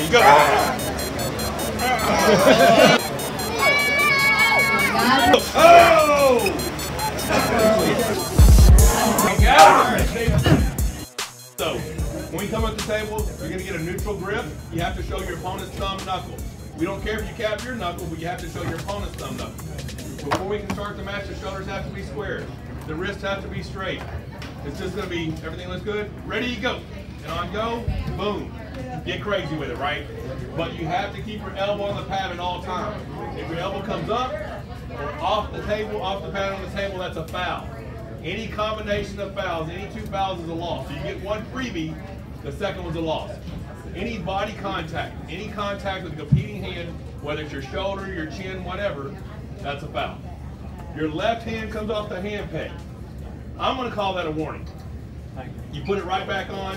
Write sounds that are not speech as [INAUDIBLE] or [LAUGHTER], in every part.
You go. Oh! So, when you come at the table, you're going to get a neutral grip. You have to show your opponent's thumb knuckle. We don't care if you cap your knuckle, but you have to show your opponent's thumb knuckle. Before we can start the match, the shoulders have to be squared. The wrists have to be straight. It's just going to be, everything looks good. Ready, go. And on go, boom. Get crazy with it, right? But you have to keep your elbow on the pad at all times. If your elbow comes up or off the table, off the pad on the table, that's a foul. Any combination of fouls, any two fouls is a loss. So you get one freebie, the second one's a loss. Any body contact, any contact with a competing hand, whether it's your shoulder, your chin, whatever, that's a foul. Your left hand comes off the hand peg. I'm gonna call that a warning. You put it right back on,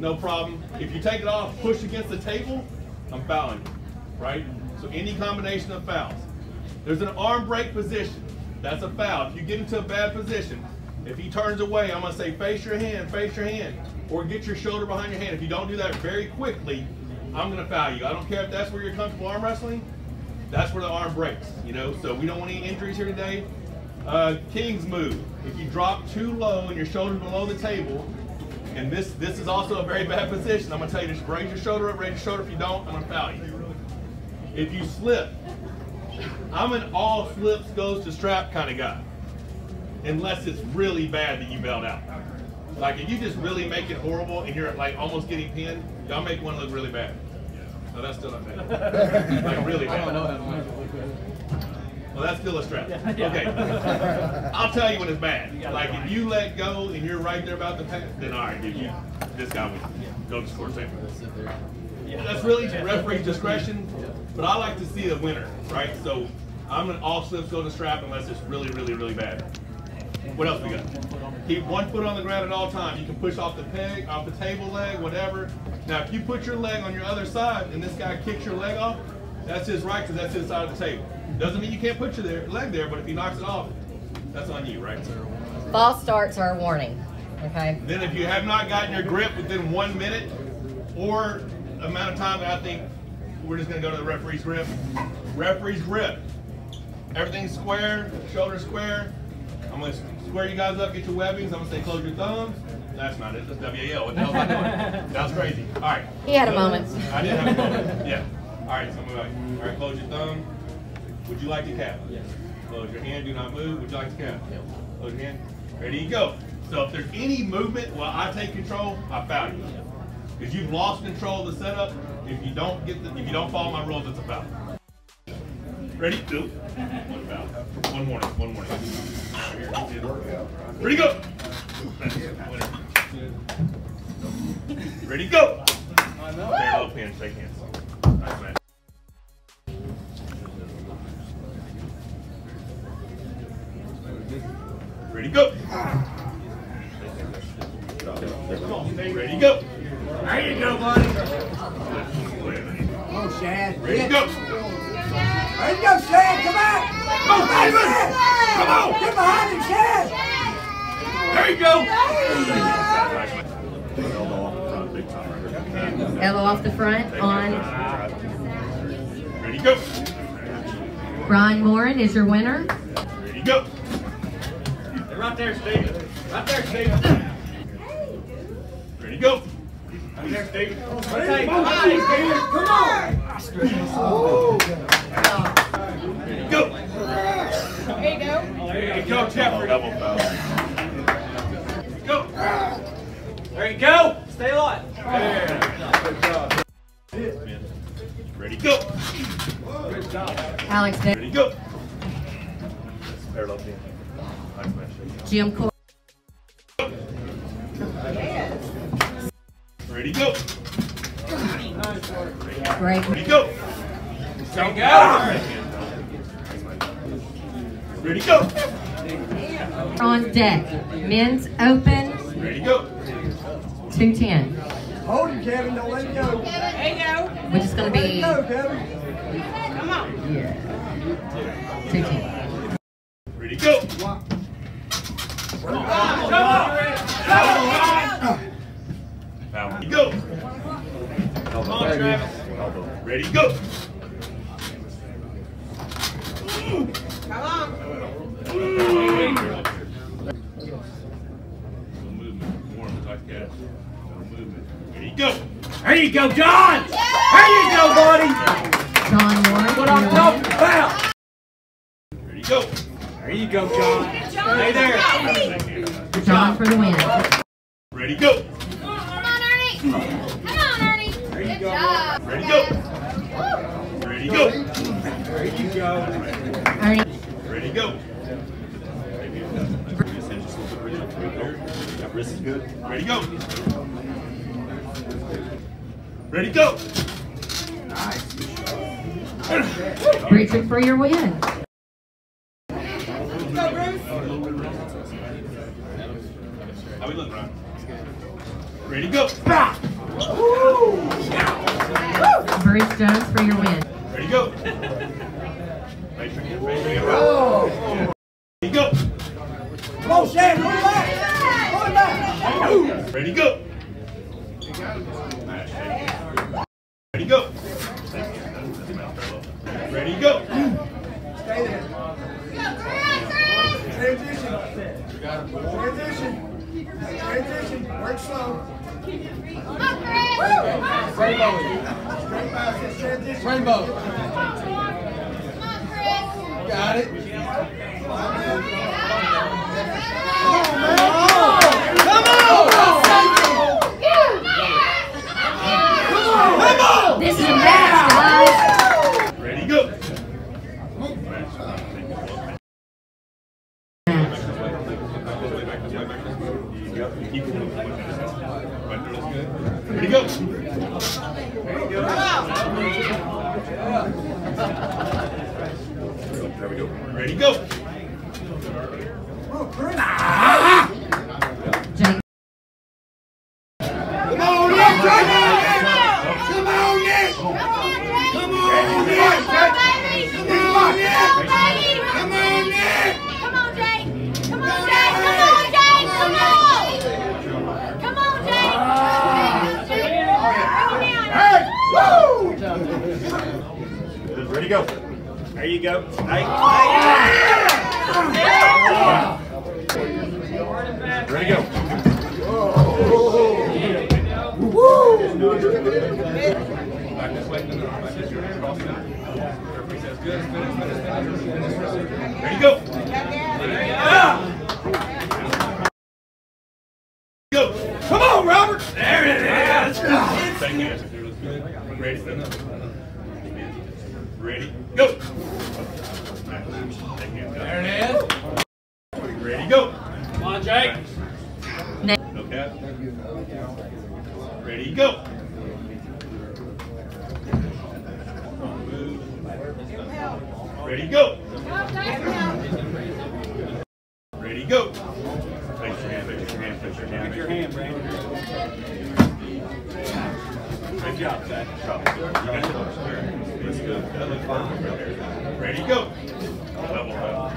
no problem. If you take it off, push against the table, I'm fouling you, right? So any combination of fouls. There's an arm break position. That's a foul. If you get into a bad position, if he turns away, I'm gonna say face your hand, face your hand, or get your shoulder behind your hand. If you don't do that very quickly, I'm gonna foul you. I don't care if that's where you're comfortable arm wrestling. That's where the arm breaks, you know. So we don't want any injuries here today. Uh, King's move. If you drop too low and your shoulder's below the table, and this this is also a very bad position. I'm gonna tell you just raise your shoulder up, raise your shoulder. If you don't, I'm gonna foul you. If you slip, I'm an all slips goes to strap kind of guy. Unless it's really bad that you bailed out. Like if you just really make it horrible and you're like almost getting pinned, y'all make one look really bad. No, that's still not bad. [LAUGHS] like really bad. I don't know how to make it look good. Well, that's still a strap. Okay. [LAUGHS] I'll tell you when it's bad. Like if you let go and you're right there about the pass, then all right, dude, you, this guy would go to score safe. That's really referee discretion, but I like to see the winner, right? So I'm gonna all slips go to strap unless it's really, really, really bad. What else we got? Keep one foot on the ground at all times. You can push off the peg, off the table leg, whatever. Now, if you put your leg on your other side and this guy kicks your leg off, that's his right because that's his side of the table. Doesn't mean you can't put your there, leg there, but if he knocks it off, that's on you, right? False starts are a warning. Okay. Then if you have not gotten your grip within one minute or amount of time, I think we're just gonna go to the referee's grip. Referee's grip. Everything's square, shoulders square. I'm gonna square you guys up, get your webbings. I'm gonna say close your thumbs. That's not it, that's WAL. What the hell was I doing? That was crazy. All right. He had a moment. I did have a moment, yeah. All right, so I'm like, all right, close your thumb. Would you like to cap? Yes. Close your hand, do not move. Would you like to cap? Close your hand. Ready, you go. So if there's any movement while I take control, I foul you. Because you've lost control of the setup. If you don't get the, if you don't follow my rules, it's a foul. Ready? Two. One foul. One warning. One warning. Ready, to go. Ready, go. Parallel pin, shake hands. Nice man. Go. Elbow off the front on Ready, go. Brian Morin is your winner. Ready, go. Right there, Steve. Right there, Steve. Ready, go. Right there, Steve. Hey, come on, Steve. Come on. Ready, go. There you go. There you go, Jeffrey. Double foul. Go. There you go. Stay alive. Ready, go. Alex Day, Ready, go. Parallel pin. Nice man. Jim Cor- Ready, go. Great. Ready, go. There you go. Ready, go. On deck. Men's Open Ready, go. 210. Hold him, Kevin. Don't let him go. There you go. Which is going to Let him be go, Kevin. Come on. yeah, 210. Ready, go. Foul. Ready, go. Come on, Travis. Ready, go. Come on. No movement. Warm like that. No movement. Go. There you go, John! There you go, buddy! John Moore What I'm talking win. about! Ready, go. There you go, John. Stay there. John for the win. Ready, go. Come on, Ernie. Come on, Ernie. Good job. Ready, go. Ready, go. There you go. Ernie, Ready, go. Wrist is good. Ready, go. Ready, go. Nice. Bridget for your win. Go, Bruce. How we look, Ron? Ready, go. Bruce Jones for your win. Ready, go. Face your hand, face your hand. Ready, go. Come on, Shan, pull it back. Pull it back. Ready, go. Ready, go. Ready, go. Stay there. Transition. Transition. Transition. Work slow. Come on, Chris. Straight passes. Transition. Rainbow. Come on, Chris. Got it. This is a match, guys. Ready, go. Ready, go. Ready, go. Jake, Come on, Nick. Come on. Come on, Nick. Come on, Jake. Come on, Nick. Come on, baby. Come on, Nick. Come on, baby. Come on, Nick. Come on, Jake. Come on, Jake. Come on, Jake. Come on. Come on, Jake. Bring him down. Hey. Woo. Ready, go. There you go. Hey, Ready, go. Back this way. Back this way. Cross it out. Referee says good. Finish, finish, finish, finish, finish. Ready, go. Go. Come on, Robert. There it is. Take hands. Ready, stand up. Ready, go. Take hands. There it is. Ready, go. Come on, Jake. Nate, No cap. Ready, go. Ready, go. Ready, go. Face your hand, face your hand, face your hand. Get your hand, Brandon. Good job, Zach. You got it. That's good. That looks perfect right there. Ready, go. Level up.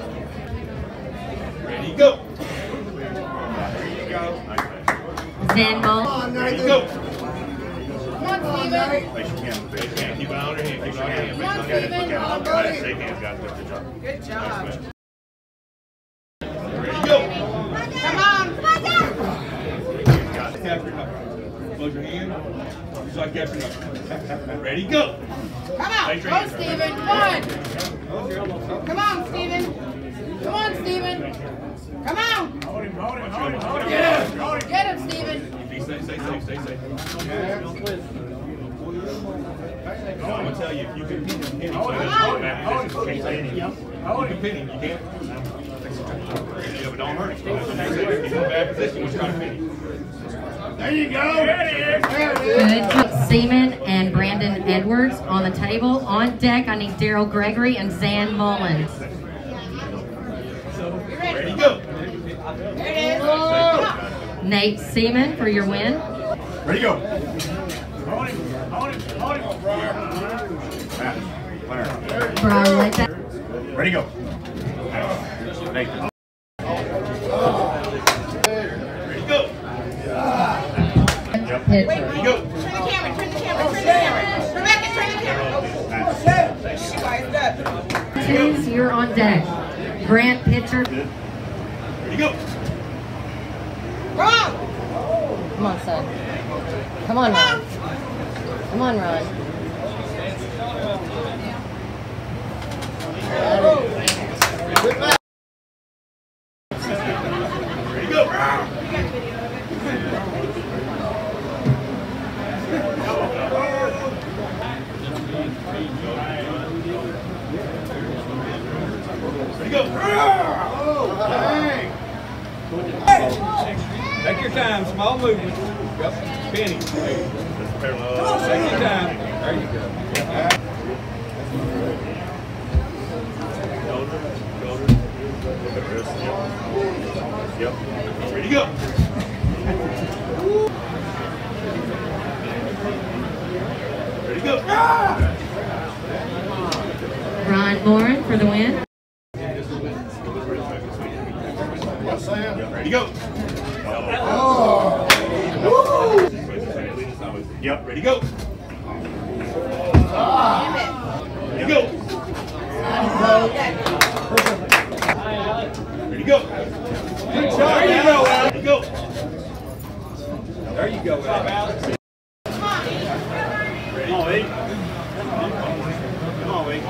Ready, go. There you go. Nice, nice. Zen Mull, Ready, go. Come on, Steven. Face your hand. Face your hand. Keep it on your hand. Keep it on your hand. Look at it. Look at it. Got it. Shake hands, guys. Good job. Good job. Ready, go. Come on. Come on, Jake. Capture your knuckle. Close your hand. Just like capture. Ready, go. Come on. Face your Go, hand. Steven. Come on. Come on, Steven. Come on, Steven. Come on. Get him, Steven. Stay safe, stay safe, stay safe. I'm gonna tell you, if you can pin him, pin him. So that's going back position. You can't say anything. You can oh, pin him, you can't. Yeah, but don't hurt him. He's in a bad position, we're trying to pin him. good. job. Seaman and Brandon Edwards on the table. On deck, I need Daryl Gregory and Zan Mullins. Ready, go. There it is. Nate Seaman for your win. Ready, go. Winner. Brian Layback. Ready, go. Nathan. Ready, go. Pitcher. Ready, go. Turn the camera. Turn the camera. Turn the camera. Rebecca, turn the camera. Oh, Twos, you're on deck. Grant Pitcher. Ready, go. Come. Come on, son. Come on, Ron. Come on, Ron. Ready, go. Ready, go. Take your time, small movement. Yep. Penny. Take your time. There you go. Yep. Yep. Ready, go. Ready, to go. Ron Moran for the win. Ready, go. Oh. oh. Yep. Ready, go. Ah. Ready, go. Ready, go. Good job. There you go, Al. There you go, Al. Come on, Lee. Come on, Lee.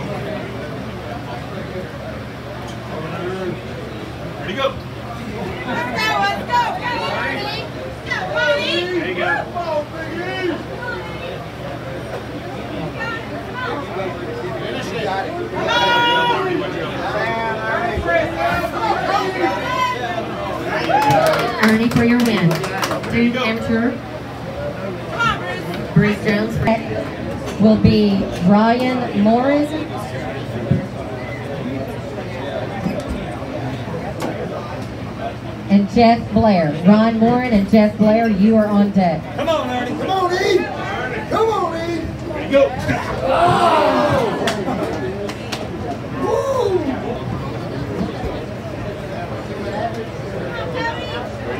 Ready, go. Let's go, let's go. Come on, Lee. Come on, Lee. There you go. Ernie for your win. Duke amateur. Bruce Jones will be Ryan Morin. And Jeff Blair. Ron Moran and Jeff Blair, you are on deck. Come on, Ernie. Come on, E. Come on, E. Ready, go. Ready, [LAUGHS] oh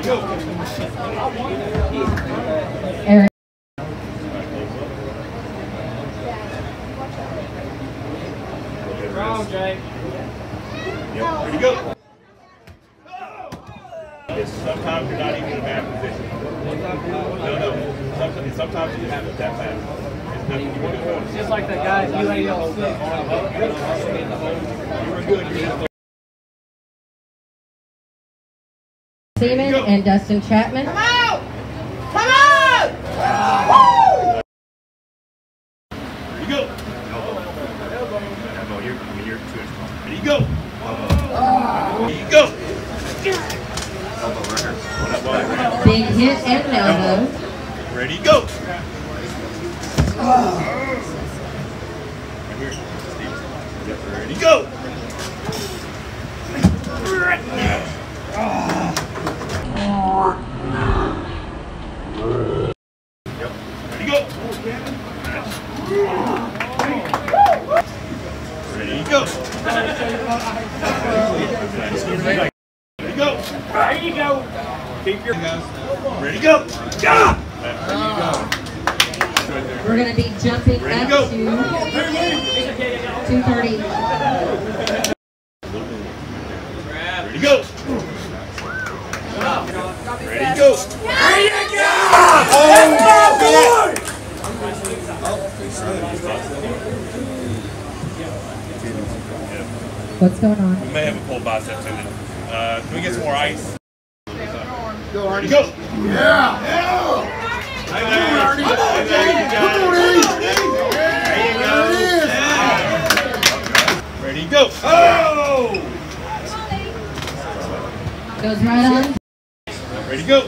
go. Eric. Wrong, Jay. Yep. Ready, go. Yes, sometimes you're not even in a bad position. No, no. Sometimes, sometimes you have it that bad. There's nothing you can do about it. Just like that guy at UAL You were good. You just Seaman and Dustin Chapman. Come out. Come out. Woo! Ready, go. No, you're, I mean, you're too strong. Ready, go. Go. Elbow here. One up, one up. Big hit and an elbow. Ready, go. Here. Ready, go. Ready, We're going to be jumping Ready, up go. to 230. Ready, go. Ready, go. What's going on? We may have a pulled bicep tendon. Uh, can we get some more ice? Ready, go. Yeah. Ready, go. Oh! Goes right on. Ready, go.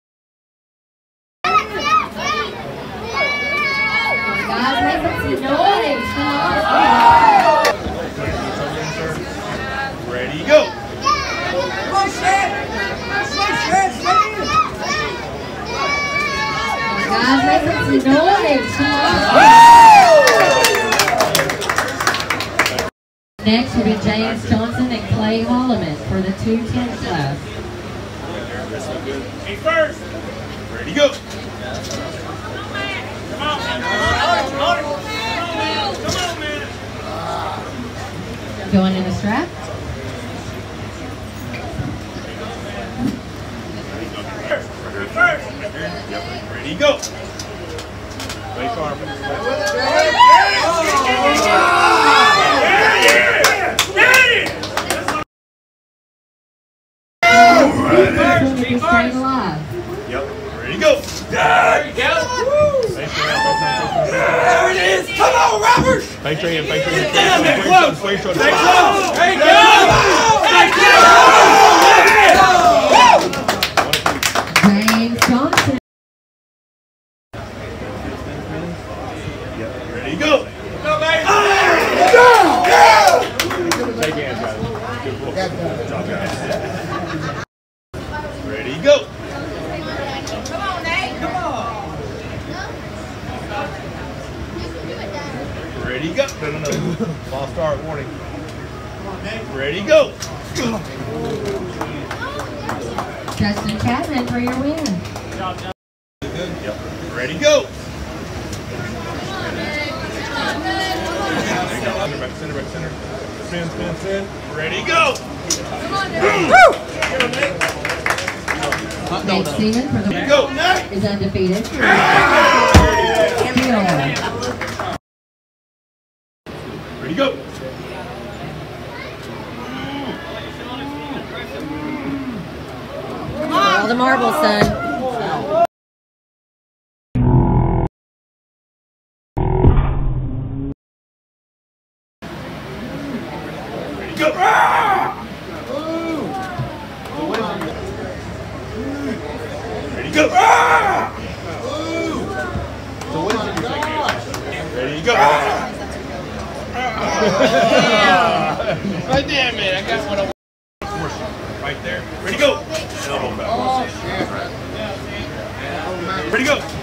Next will be James Johnson and Clay Holloman for the 210 class. Hey, first! Ready, go! Come on, man. Come on, Going in the strap. First! Ready, go! Play Carmen. Yep, ready to go. There you go. There it is. Come on, Robert. Thanks for him. Thanks for him. Stay close. Stay close. Stay close. Stay. no, no, no. Seaman for the go. is undefeated. [LAUGHS] Ready, go. Ready, go.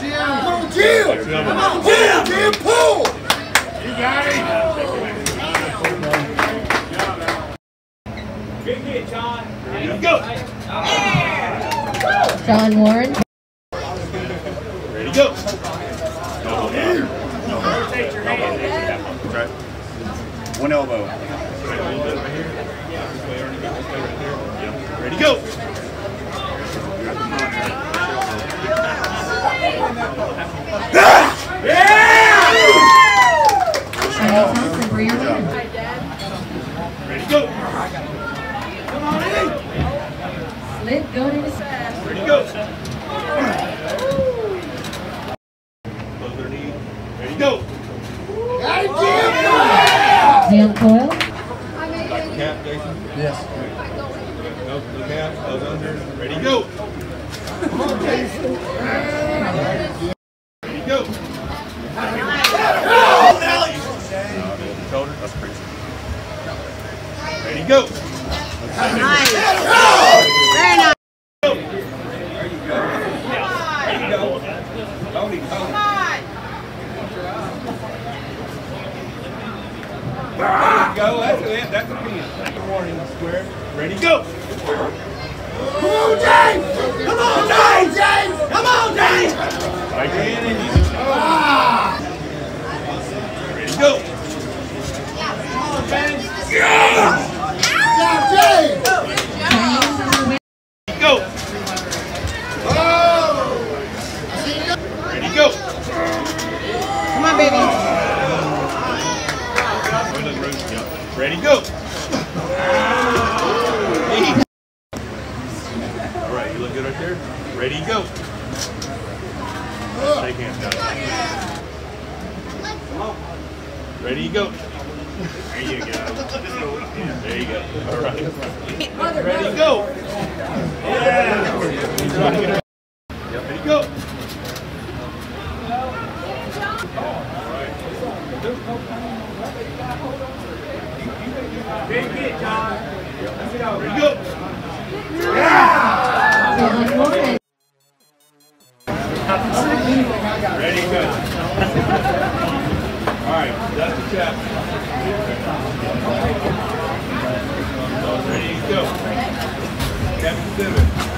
Jim. Come on, Jim. Come on, Jim. Jim, pull. You got it. Good hit, John. There you go. John Warren. Russia. Go. Big hit, John. Ready, go. John Warren. Ready, go. All right, that's the chap. Ready, go. Captain Simmons.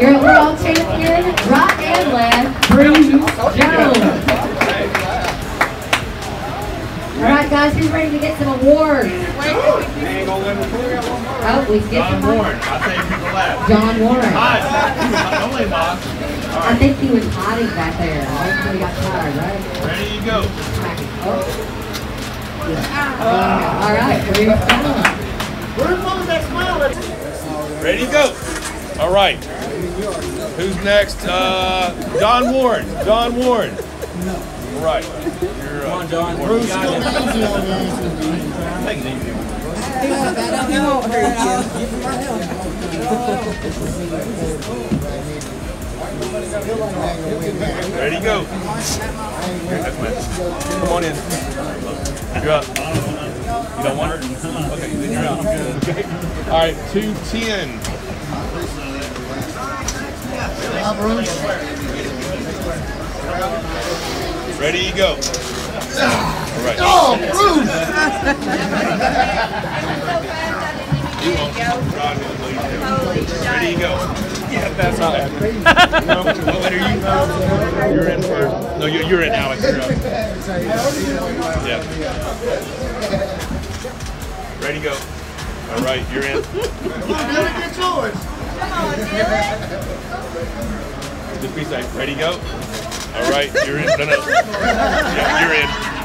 Your world champion, rock and left, Bruce Jones. All right, guys, who's ready to get some awards? Oh, we skipped John. Warren. I think people laugh. John Warren. Don't. I think he was hiding back there. Think he got tired, right? Ready, to go. Oh. All right, Where's mom that smile? Ready, to go. All right. Who's next? Uh, Don Warren. Don Warren. All right. You're, uh, Come on, Don. Bruce. Take it easy. Ready, go. Here, that's mine. Come on in. You're up. You don't want her? Okay, then you're out. Okay. All right, 210. Ready, go. All right. Oh, Bruce! [LAUGHS] You you. Ready, go. Yeah, that's not happening. no, what letter you? You're in first. No, you're, you're in, Alex. You're up. Yeah. Ready, go. All right, you're in. Billy, get yours. Just be safe. Ready, go. All right, you're in. No, no. Yeah, you're in.